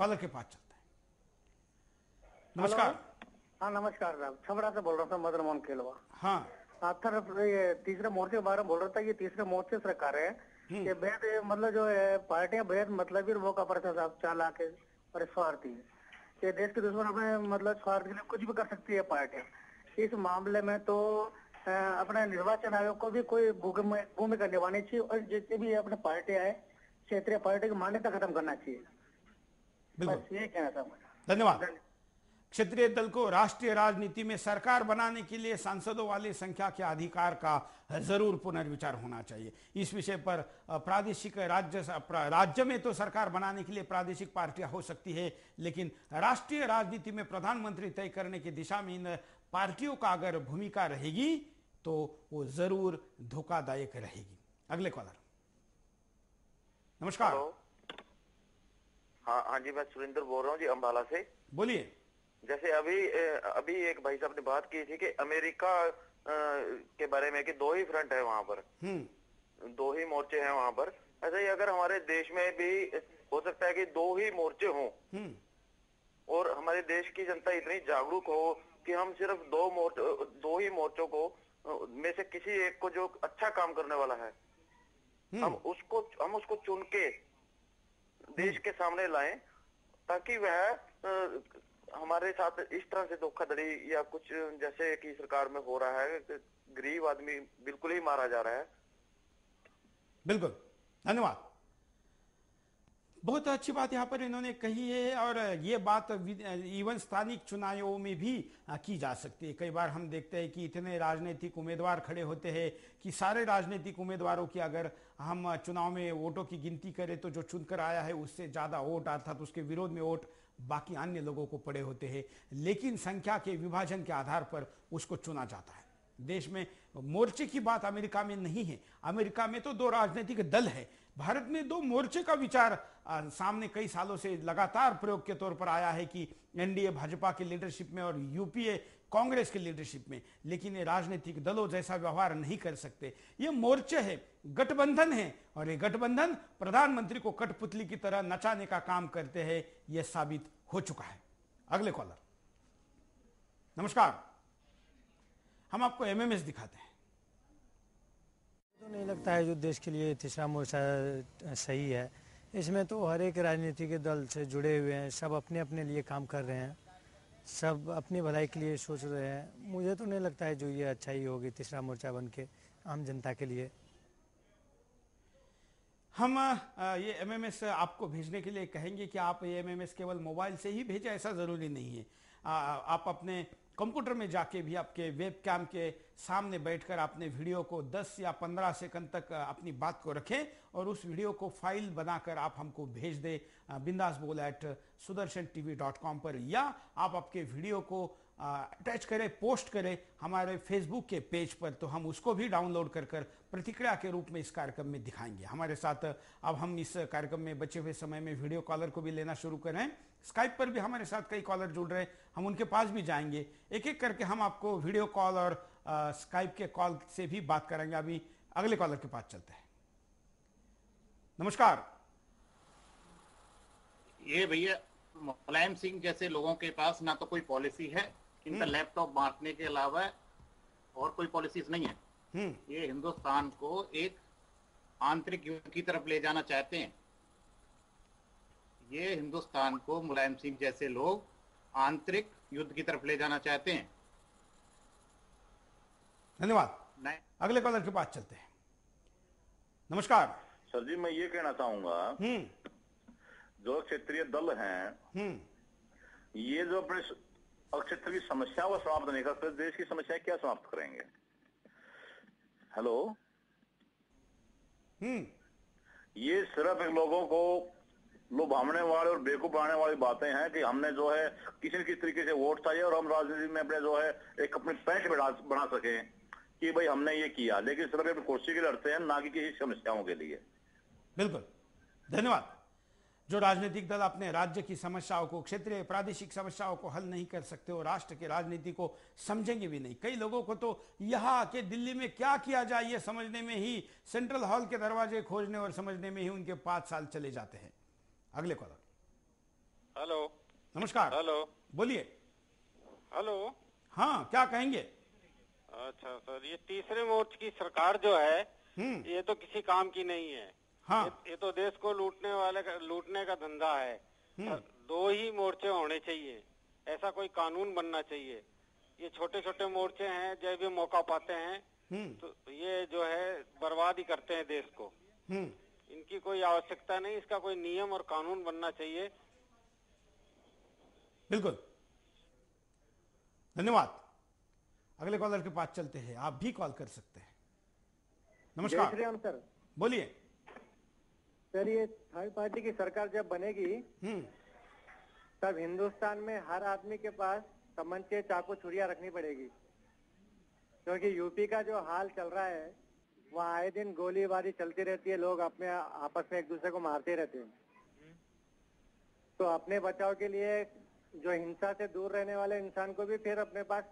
Collar के पास चलते हैं। नमस्कार। हाँ नमस्कार साहब छबड़ा से बोल रहा था मदन मोहन खेलवा हाँ। सर ये तीसरे मोर्चे के बारे में बोल रहा था ये तीसरे मोर्चे सरकार है ये बेहद मतलब जो है पार्टियाँ बेहद मतलब भी वो का पड़ता साहब चाला के और स्वार्थी ये देश के दुश्मन अपने मतलब स्वार्थ के लिए कुछ भी कर सकती है पार्टियाँ। इस मामले में तो अपने निर्वाचन आयोग को भी कोई भूमिका निभानी चाहिए और जितनी भी अपने पार्टियाँ है क्षेत्रीय पार्टी की मान्यता खत्म करना चाहिए। बिल्कुल। ये कहना था धन्यवाद। क्षेत्रीय दल को राष्ट्रीय राजनीति में सरकार बनाने के लिए सांसदों वाली संख्या के अधिकार का ज़रूर पुनर्विचार होना चाहिए। इस विषय पर प्रादेशिक राज्य राज्य में तो सरकार बनाने के लिए प्रादेशिक पार्टियाँ हो सकती है लेकिन राष्ट्रीय राजनीति में प्रधानमंत्री तय करने की दिशा में इन पार्टियों का अगर भूमिका रहेगी तो वो ज़रूर धोखादायक रहेगी। अगले कॉलर। नमस्कार। हेलो। हाँ हाँ जी मैं सुरेंद्र बोल रहा हूँ जी अम्बाला से। बोलिए। जैसे अभी अभी एक भाई साहब ने बात की थी कि अमेरिका के बारे में कि दो ही फ्रंट है वहाँ पर। हम्म। दो ही मोर्चे हैं वहाँ पर। ऐसे ही अगर हमारे देश में भी हो सकता है कि दो ही मोर्चे हों हम्म। और हमारे देश की जनता इतनी जागरूक हो कि हम सिर्फ़ दो मोर्च दो ही मोर्चों को में से किसी एक को जो अच्छा काम करने वाला है हम उसको हम उसको चुन के देश के सामने लाएँ, ताकि वह हमारे साथ इस तरह से धोखाधड़ी या कुछ जैसे कि सरकार में हो रहा है गरीब आदमी बिल्कुल ही मारा जा रहा है। बिल्कुल। धन्यवाद। बहुत अच्छी बात यहाँ पर इन्होंने कही है और ये बात इवन स्थानिक चुनावों में भी की जा सकती है। कई बार हम देखते हैं कि इतने राजनीतिक उम्मीदवार खड़े होते हैं कि सारे राजनीतिक उम्मीदवारों की अगर हम चुनाव में वोटों की गिनती करें तो जो चुनकर आया है उससे ज़्यादा वोट, अर्थात तो उसके विरोध में वोट बाकी अन्य लोगों को पड़े होते हैं। लेकिन संख्या के विभाजन के आधार पर उसको चुना जाता है। देश में मोर्चे की बात अमेरिका में नहीं है। अमेरिका में तो दो राजनीतिक दल है। भारत में दो मोर्चे का विचार सामने कई सालों से लगातार प्रयोग के तौर पर आया है कि एनडीए भाजपा की लीडरशिप में और यूपीए कांग्रेस की लीडरशिप में, लेकिन ये राजनीतिक दलों जैसा व्यवहार नहीं कर सकते। ये मोर्चे है, गठबंधन है, और ये गठबंधन प्रधानमंत्री को कठपुतली की तरह नचाने का काम करते हैं यह साबित हो चुका है। अगले कॉलर। नमस्कार। हम आपको एमएमएस दिखाते हैं। तो नहीं लगता है जो देश के लिए तीसरा मोर्चा सही है। इसमें तो हर एक राजनीतिक दल से जुड़े हुए हैं, सब अपने अपने लिए काम कर रहे हैं, सब अपनी भलाई के लिए सोच रहे हैं। मुझे तो नहीं लगता है जो ये अच्छा ही होगी तीसरा मोर्चा बन के आम जनता के लिए। हम ये एमएमएस आपको भेजने के लिए कहेंगे कि आप ये एमएमएस केवल मोबाइल से ही भेजें, ऐसा ज़रूरी नहीं है। आप अपने कंप्यूटर में जाके भी आपके वेब कैम के सामने बैठकर आपने वीडियो को 10 या 15 सेकंड तक अपनी बात को रखें और उस वीडियो को फ़ाइल बनाकर आप हमको भेज दें Bindas Bol at Sudarshan TV dot com पर या आप आपके वीडियो को अटैच करें, पोस्ट करें हमारे फेसबुक के पेज पर तो हम उसको भी डाउनलोड कर कर प्रतिक्रिया के रूप में इस कार्यक्रम में दिखाएँगे। हमारे साथ अब हम इस कार्यक्रम में बचे हुए समय में वीडियो कॉलर को भी लेना शुरू करें। स्काइप पर भी हमारे साथ कई कॉलर जुड़ रहे हैं, हम उनके पास भी जाएँगे। एक एक करके हम आपको वीडियो कॉल और स्काइप के कॉल से भी बात करेंगे अभी अगले कॉलर के पास चलते हैं। नमस्कार। ये भैया, मुलायम सिंह जैसे लोगों के पास ना तो कोई पॉलिसी है इनका लैपटॉप बांटने के अलावा और कोई पॉलिसीज़ नहीं है। हम्म। ये हिंदुस्तान को एक आंतरिक युद्ध की तरफ़ ले जाना चाहते हैं। ये हिंदुस्तान को मुलायम सिंह जैसे लोग आंतरिक युद्ध की तरफ़ ले जाना चाहते हैं। धन्यवाद। अगले कॉलर के पास चलते हैं। नमस्कार। सर जी मैं ये कहना चाहूँगा हम्म। जो क्षेत्रीय दल हैं हम्म। ये जो अपने क्षेत्र की समस्या को समाप्त नहीं करते देश की समस्या क्या समाप्त करेंगे? हेलो हम्म। ये सिर्फ़ एक लोगों को लुभावने वाले और बेवकूफ़ बनाने वाली बातें हैं कि हमने जो है किसी न किसी तरीके से वोट चाहिए और हम राजनीति में अपने जो है एक अपनी बढ़ा बना सके कि भाई हमने ये किया। लेकिन सिर्फ़ अपनी कुर्सी के लड़ते हैं ना कि किसी समस्याओं के लिए। बिल्कुल। धन्यवाद। जो राजनीतिक दल अपने राज्य की समस्याओं को क्षेत्रीय प्रादेशिक समस्याओं को हल नहीं कर सकते और राष्ट्र की राजनीति को समझेंगे भी नहीं। कई लोगों को तो यहाँ के दिल्ली में क्या किया जाए ये समझने में ही सेंट्रल हॉल के दरवाजे खोजने और समझने में ही उनके पाँच साल चले जाते हैं। अगले कॉलर। हेलो। नमस्कार। हेलो। बोलिए। हेलो। हाँ क्या कहेंगे? अच्छा सर ये तीसरे मोर्च की सरकार जो है हम्म। ये तो किसी काम की नहीं है। हाँ। ये, ये तो देश को लूटने वाले का लूटने का धंधा है। हम्म। दो ही मोर्चे होने चाहिए। ऐसा कोई कानून बनना चाहिए। ये छोटे छोटे मोर्चे हैं जब भी मौका पाते हैं हम्म। तो ये जो है बर्बाद ही करते हैं देश को। हम्म। इनकी कोई आवश्यकता नहीं इसका कोई नियम और कानून बनना चाहिए। बिल्कुल। धन्यवाद। अगले कॉलर के पास चलते हैं। आप भी कॉल कर सकते हैं। नमस्कार। सर। बोलिए। सर ये थर्ड पार्टी की सरकार जब बनेगी हम्म। तब हिंदुस्तान में हर आदमी के पास तमंचे चाकू छुरिया रखनी पड़ेगी। क्योंकि यूपी का जो हाल चल रहा है वहाँ आए दिन गोलीबारी चलती रहती है लोग अपने आपस में एक दूसरे को मारते रहते हैं। तो अपने बचाव के लिए जो हिंसा से दूर रहने वाले इंसान को भी फिर अपने पास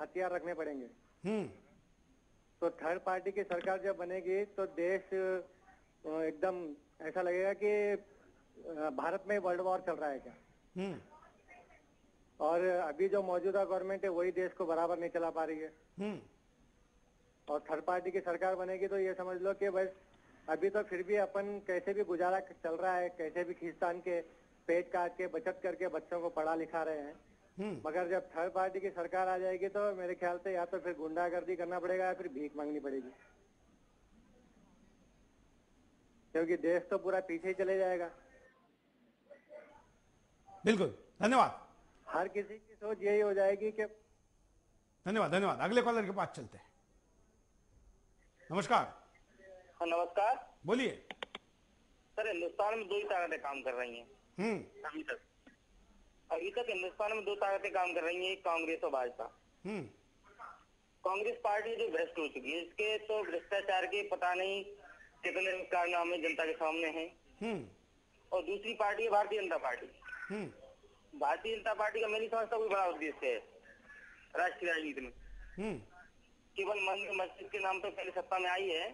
हथियार रखने पड़ेंगे। हम्म। तो थर्ड पार्टी की सरकार जब बनेगी तो देश एकदम ऐसा लगेगा कि भारत में वर्ल्ड वॉर चल रहा है क्या? हम्म। और अभी जो मौजूदा गवर्नमेंट है वही देश को बराबर नहीं चला पा रही है। हम्म। और थर्ड पार्टी की सरकार बनेगी तो ये समझ लो कि बस अभी तो फिर भी अपन कैसे भी गुजारा चल रहा है कैसे भी खींचतान के पेट काट के बचत करके बच्चों को पढ़ा लिखा रहे हैं। हम्म। मगर जब थर्ड पार्टी की सरकार आ जाएगी तो मेरे ख्याल से या तो फिर गुंडागर्दी करना पड़ेगा या फिर भीख मांगनी पड़ेगी। क्योंकि देश तो पूरा पीछे ही चले जाएगा। बिल्कुल। धन्यवाद। हर किसी की सोच यही हो जाएगी कि धन्यवाद धन्यवाद। अगले कॉलर के पास चलते हैं। नमस्कार। हाँ नमस्कार। बोलिए। सर हिंदुस्तान में दो ही ताकतें काम कर रही हैं। हम्म। अभी तक अभी तक हिंदुस्तान में दो ताकतें काम कर रही हैं एक कांग्रेस और भाजपा। हम्म। कांग्रेस पार्टी जो भ्रष्ट हो चुकी है इसके तो भ्रष्टाचार के पता नहीं कितने कारनामे जनता के सामने हैं? हम्म। और दूसरी पार्टी है भारतीय जनता पार्टी। हम्म। भारतीय जनता पार्टी का मैं नहीं समझता कोई बड़ा उद्देश्य है राष्ट्रीय राजनीति में। हम्म। केवल मंदिर मस्जिद के नाम पर पहले सत्ता में आई है।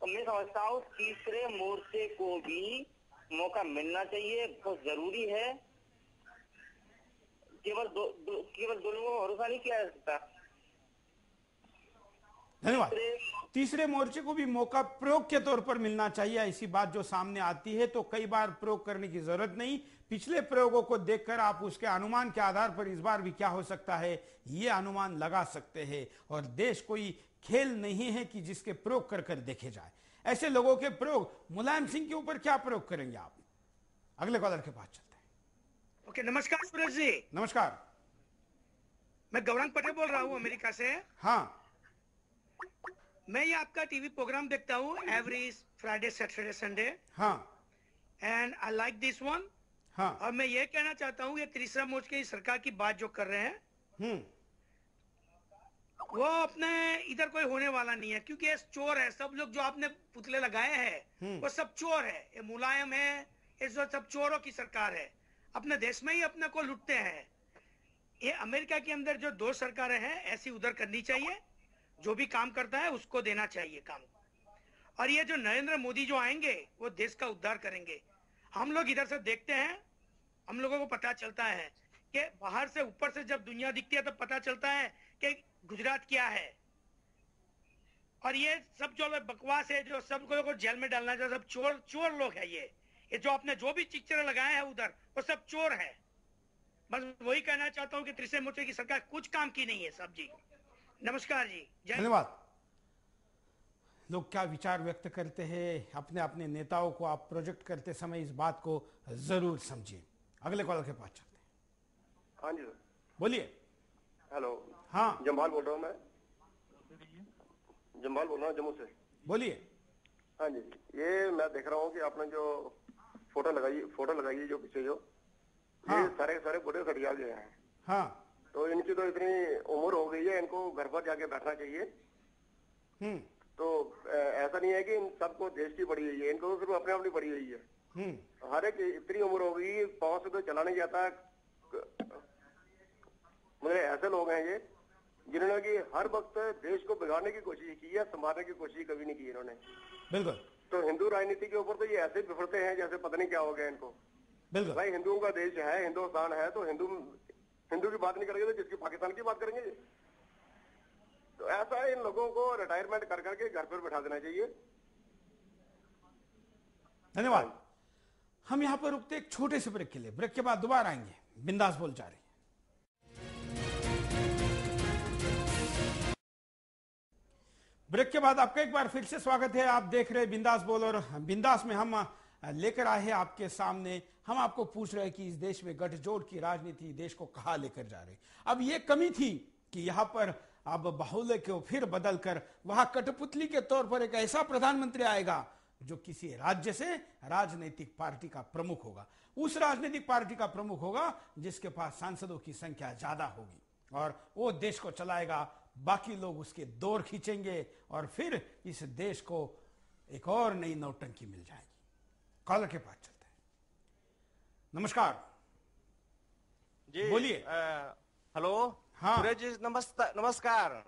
तो मैं समझता हूँ तीसरे मोर्चे को भी मौका मिलना चाहिए बहुत ज़रूरी है। केवल दो, दो केवल दो लोगों को भरोसा नहीं किया जा सकता। धन्यवाद। तीसरे मोर्चे को भी मौका प्रयोग के तौर पर मिलना चाहिए ऐसी बात जो सामने आती है तो कई बार प्रयोग करने की ज़रूरत नहीं। पिछले प्रयोगों को देखकर आप उसके अनुमान के आधार पर इस बार भी क्या हो सकता है ये अनुमान लगा सकते हैं। और देश कोई खेल नहीं है कि जिसके प्रयोग कर कर देखे जाए। ऐसे लोगों के प्रयोग मुलायम सिंह के ऊपर क्या प्रयोग करेंगे आप? अगले कॉलर के पास चलते हैं। ओके नमस्कार सूरज जी। नमस्कार। मैं गौरंग पटेल बोल रहा हूँ अमेरिका से। हाँ। मैं ये आपका टीवी प्रोग्राम देखता हूँ एवरी फ्राइडे सैटरडे संडे हाँ। And I like this one हाँ। और मैं ये कहना चाहता हूँ ये तीसरा मोर्च की सरकार की बात जो कर रहे हैं हम्म। वो अपने इधर कोई होने वाला नहीं है क्योंकि ये चोर है सब लोग जो आपने पुतले लगाए हैं वो सब चोर है ये मुलायम है ये जो सब चोरों की सरकार है अपने देश में ही अपने को लुटते हैं। ये अमेरिका के अंदर जो दो सरकारें हैं ऐसी उधर करनी चाहिए जो भी काम करता है, उसको देना चाहिए काम। और ये जो नरेंद्र मोदी जो आएँगे, वो देश का उद्धार करेंगे। हम लोग इधर से देखते हैं, हम लोगों को पता चलता है कि बाहर से ऊपर से जब दुनिया दिखती है तो पता चलता है कि गुजरात क्या है। और ये सब जो बकवास है, जो सब लोगों को जेल में डालना चाहिए सब चोर चोर लोग है ये ये जो आपने जो भी चिक्चर लगाए हैं उधर, वो सब चोर है। बस वही कहना चाहता हूँ कि तीसरे मोर्चे की सरकार कुछ काम की नहीं है सब जी। नमस्कार जी। धन्यवाद। लोग क्या विचार व्यक्त करते हैं? अपने अपने नेताओं को आप प्रोजेक्ट करते समय इस बात को ज़रूर समझिए। अगले कॉलर के पास चलते हैं। हाँ जी सर। बोलिए। हेलो। हाँ। जम्बाल बोल रहा हूँ मैं। जम्बाल बोल रहा हूँ जम्मू से। बोलिए। हाँ जी। ये मैं देख रहा हूँ कि आपने जो फ़ोटो लगाई फ़ोटो लगाई है जो पीछे जो हाँ। ये। सारे सारे बुढ़े खटिया गए हैं। हाँ। तो इनकी तो इतनी उम्र है इनको घर पर जाके बैठना चाहिए। हम्म। तो ऐसा नहीं है कि इन सबको देश की पड़ी हुई है इनको तो सिर्फ़ अपने अपनी पड़ी हुई है। हम्म। हर एक इतनी उम्र हो गई पाँव से तो चला नहीं जाता। मतलब ऐसे लोग हैं ये जिन्होंने कि हर वक्त देश को बिगाड़ने की कोशिश की है संभालने की कोशिश कभी नहीं की इन्होंने। बिल्कुल। तो हिंदू राजनीति के ऊपर तो ये ऐसे बिफरते हैं जैसे पता नहीं क्या हो गया इनको। बिल्कुल। भाई हिंदुओं का देश है हिंदुस्तान है तो हिंदू हिंदू की बात नहीं करेंगे तो जिसकी पाकिस्तान की बात करेंगे? तो ऐसा इन लोगों को रिटायरमेंट कर करके घर पर बैठा देना चाहिए। धन्यवाद। हम यहाँ पर रुकते एक छोटे से ब्रेक के लिए। ब्रेक के बाद दोबारा आएँगे। बिंदास बोल जा रहे ब्रेक के बाद आपका एक बार फिर से स्वागत है। आप देख रहे बिंदास बोल और बिंदास में हम लेकर आए हैं आपके सामने। हम आपको पूछ रहे हैं कि इस देश में गठजोड़ की राजनीति देश को कहा लेकर जा रही अब ये कमी थी कि यहाँ पर अब बाहुल्य को फिर बदलकर वहाँ कठपुतली के तौर पर एक ऐसा प्रधानमंत्री आएगा जो किसी राज्य से राजनीतिक पार्टी का प्रमुख होगा। उस राजनीतिक पार्टी का प्रमुख होगा जिसके पास सांसदों की संख्या ज़्यादा होगी। और वो देश को चलाएगा बाकी लोग उसके दौर खींचेंगे और फिर इस देश को एक और नई नौटंकी मिल जाएगी। कॉलर के पास चलते हैं। नमस्कार। जी बोलिए। हेलो। हाँ। सुरेश जी नमस्कार नमस्कार।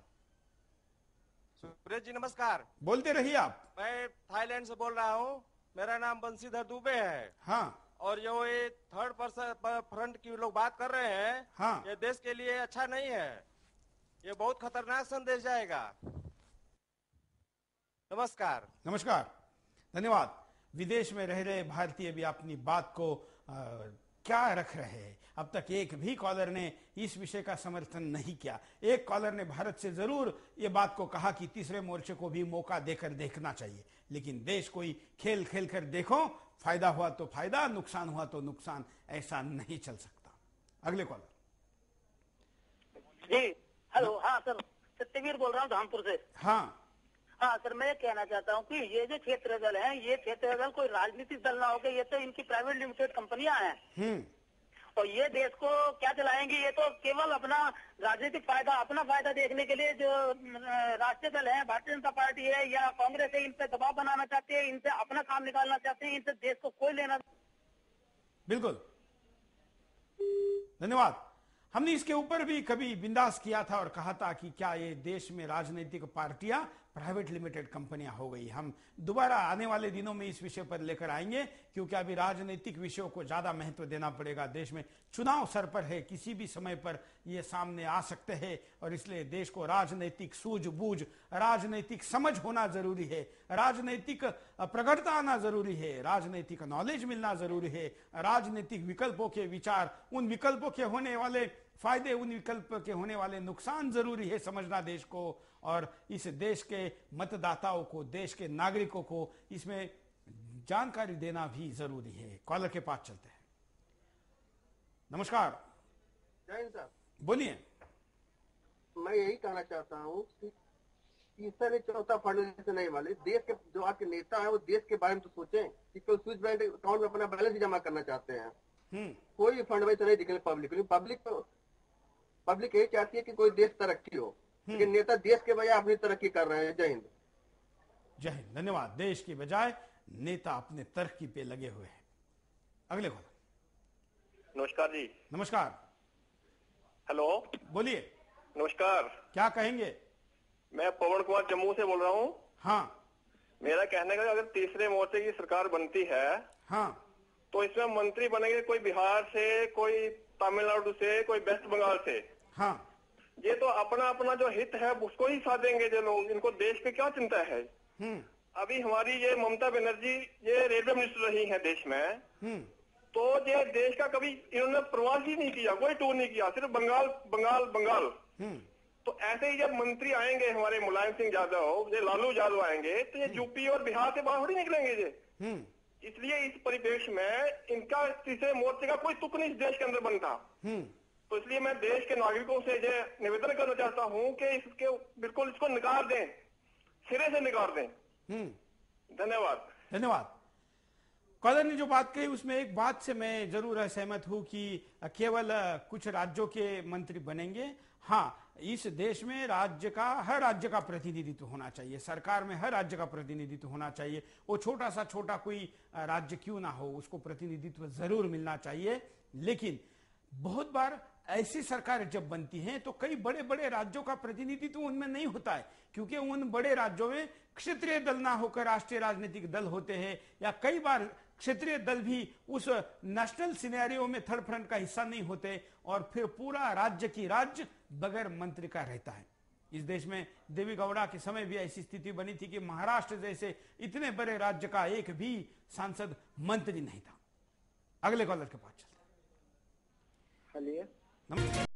सुरेश जी नमस्कार। बोलते रहिए आप। मैं थाईलैंड से बोल रहा हूँ। मेरा नाम बंसीधर दुबे है। हाँ। और जो ये थर्ड पर्सन फ्रंट की लोग बात कर रहे हैं हाँ। ये देश के लिए अच्छा नहीं है। ये बहुत खतरनाक संदेश जाएगा। नमस्कार। नमस्कार। धन्यवाद। विदेश में रह रहे भारतीय भी अपनी बात को क्या रख रहे हैं? अब तक एक भी कॉलर ने इस विषय का समर्थन नहीं किया। एक कॉलर ने भारत से ज़रूर ये बात को कहा कि तीसरे मोर्चे को भी मौका देकर देखना चाहिए। लेकिन देश कोई खेल खेल कर देखो फ़ायदा हुआ तो फ़ायदा नुकसान हुआ तो नुकसान ऐसा नहीं चल सकता। अगले कॉलर जी हेलो हाँ सर सत्यवीर बोल रहा हूँ धामपुर से। हाँ। हाँ सर मैं ये कहना चाहता हूँ कि ये जो क्षेत्र दल है ये क्षेत्र दल कोई राजनीतिक दल ना होकर ये तो इनकी प्राइवेट लिमिटेड कंपनियाँ हैं। हम्म। और ये देश को क्या चलाएँगी ये तो केवल अपना राजनीतिक फ़ायदा अपना फ़ायदा देखने के लिए जो राष्ट्रीय दल है भारतीय जनता पार्टी है या कांग्रेस है इन पे दबाव बनाना चाहते हैं इनसे अपना काम निकालना चाहते हैं इनसे देश को कोई लेना बिल्कुल। धन्यवाद। हमने इसके ऊपर भी कभी बिंदास किया था और कहा था कि क्या ये देश में राजनीतिक पार्टियाँ प्राइवेट लिमिटेड कंपनियाँ हो गई। हम दोबारा आने वाले दिनों में इस विषय पर लेकर आएँगे, क्योंकि अभी राजनीतिक विषयों को ज़्यादा महत्व देना पड़ेगा। देश में चुनाव सर पर है, किसी भी समय पर ये सामने आ सकते हैं, और इसलिए देश को राजनीतिक सूझबूझ, राजनीतिक समझ होना ज़रूरी है। राजनीतिक प्रगड़ता आना ज़रूरी है, राजनीतिक नॉलेज मिलना ज़रूरी है। राजनीतिक विकल्पों के विचार, उन विकल्पों के होने वाले फ़ायदे उन विकल्प के होने वाले नुकसान ज़रूरी है समझना देश को और इस देश के मतदाताओं को देश के नागरिकों को इसमें जानकारी देना भी ज़रूरी है। कॉलर के पास चलते हैं। नमस्कार। बोलिए। मैं यही कहना चाहता हूँ कि तीसरा ने चौथा फंड से नहीं वाले देश के जो आपके नेता है वो देश के बारे में तो सोचें कि कोई स्विच बैंक अकाउंट में अपना बैलेंस जमा करना चाहते हैं। हम्म। कोई फंड वैसे नहीं दिखे पब्लिक पब्लिक तो पब्लिक यही चाहती है कि कोई देश तरक्की हो लेकिन नेता देश के बजाय अपनी तरक्की कर रहे हैं। जय हिंद। जय हिंद। धन्यवाद। देश की बजाय नेता अपने तरक्की पे लगे हुए हैं। अगले कॉलर नमस्कार जी। नमस्कार। हेलो। बोलिए। नमस्कार। क्या कहेंगे? मैं पवन कुमार जम्मू से बोल रहा हूँ। हाँ। मेरा कहने का अगर तीसरे मोर्चे की सरकार बनती है हाँ। तो इसमें मंत्री बनेंगे कोई बिहार से कोई तमिलनाडु से कोई वेस्ट बंगाल से। हाँ। ये तो अपना अपना जो हित है उसको ही साधेंगे जो लोग। इनको देश की क्या चिंता है? हम्म। अभी हमारी ये ममता बनर्जी ये रेलवे मिनिस्टर रही है देश में। हम्म। तो ये देश का कभी इन्होंने प्रवास ही नहीं किया कोई टूर नहीं किया सिर्फ़ बंगाल बंगाल बंगाल। हम्म। तो ऐसे ही जब मंत्री आएँगे हमारे मुलायम सिंह यादव ये लालू यादव आएँगे तो ये यूपी और बिहार से बाहर थोड़ी निकलेंगे ये। इसलिए इस परिप्रेक्ष्य में इनका तीसरे मोर्चे का कोई तुक नहीं इस देश के अंदर बनता तो इसलिए मैं देश के नागरिकों से ये निवेदन करना चाहता हूँ कि इसके बिल्कुल इसको निकाल दें सिरे से निकाल दें। हम्म। धन्यवाद। धन्यवाद। कॉलर ने जो बात कही उसमें एक बात से मैं ज़रूर सहमत हूँ कि केवल कुछ राज्यों के मंत्री बनेंगे। हाँ इस देश में राज्य का हर राज्य का प्रतिनिधित्व होना चाहिए। सरकार में हर राज्य का प्रतिनिधित्व होना चाहिए। वो छोटा सा छोटा कोई राज्य क्यों ना हो उसको प्रतिनिधित्व ज़रूर मिलना चाहिए। लेकिन बहुत बार ऐसी सरकार जब बनती है तो कई बड़े बड़े राज्यों का प्रतिनिधित्व उनमें नहीं होता है, क्योंकि उन बड़े राज्यों में क्षेत्रीय दल ना होकर राष्ट्रीय राजनीतिक दल होते हैं, या कई बार क्षेत्रीय दल भी उस नेशनल सिनेरियो में थर्ड फ्रंट का हिस्सा नहीं होते, और फिर पूरा राज्य की राज्य बगैर मंत्री का रहता है। इस देश में देवी गौड़ा के समय भी ऐसी स्थिति बनी थी कि महाराष्ट्र जैसे इतने बड़े राज्य का एक भी सांसद मंत्री नहीं था। अगले कॉलर के पास चलते चलिए नमस्कार